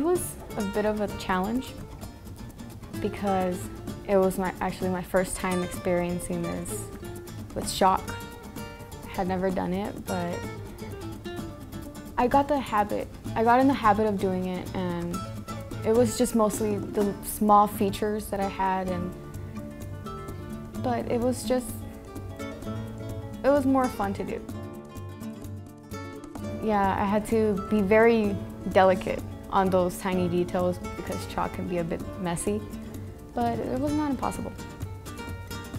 It was a bit of a challenge because it was my actually my first time experiencing this with shock. I had never done it, but I got the habit. I got in the habit of doing it and it was just mostly the small features that I had and but it was just it was more fun to do. Yeah, I had to be very delicate on those tiny details because chalk can be a bit messy, but it was not impossible.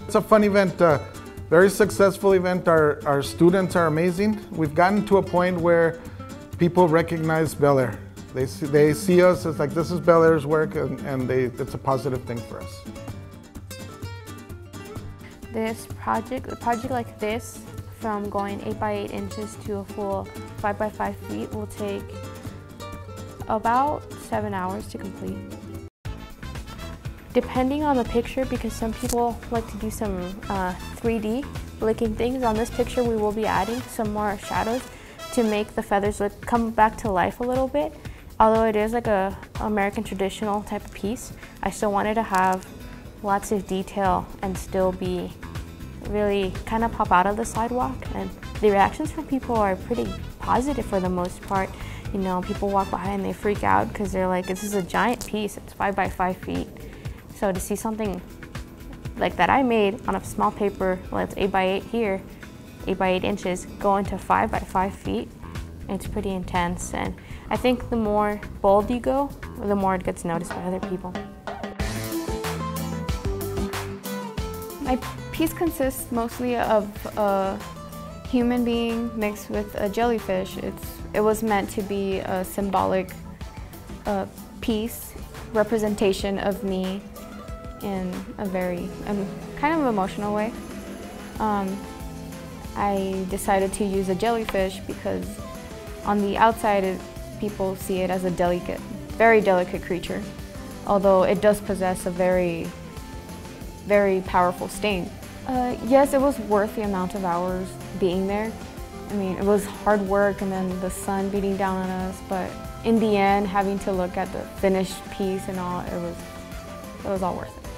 It's a fun event, uh, very successful event. Our, our students are amazing. We've gotten to a point where people recognize Bel Air. They see, they see us as like, this is Bel Air's work and, and they, it's a positive thing for us. This project, a project like this, from going 8 by 8 inches to a full 5 by 5 feet will take about 7 hours to complete. Depending on the picture, because some people like to do some uh, 3D looking things, on this picture we will be adding some more shadows to make the feathers look, come back to life a little bit. Although it is like a American traditional type of piece, I still wanted to have lots of detail and still be really kind of pop out of the sidewalk. And the reactions from people are pretty positive for the most part. You know, people walk by and they freak out because they're like, this is a giant piece, it's five by five feet. So to see something like that I made on a small paper, well it's eight by eight here, eight by eight inches, go into five by five feet, it's pretty intense. And I think the more bold you go, the more it gets noticed by other people. My piece consists mostly of a human being mixed with a jellyfish. It's, it was meant to be a symbolic uh, piece, representation of me in a very um, kind of emotional way. Um, I decided to use a jellyfish because on the outside it, people see it as a delicate, very delicate creature, although it does possess a very, very powerful sting. Uh, yes, it was worth the amount of hours being there. I mean, it was hard work and then the sun beating down on us, but in the end, having to look at the finished piece and all, it was, it was all worth it.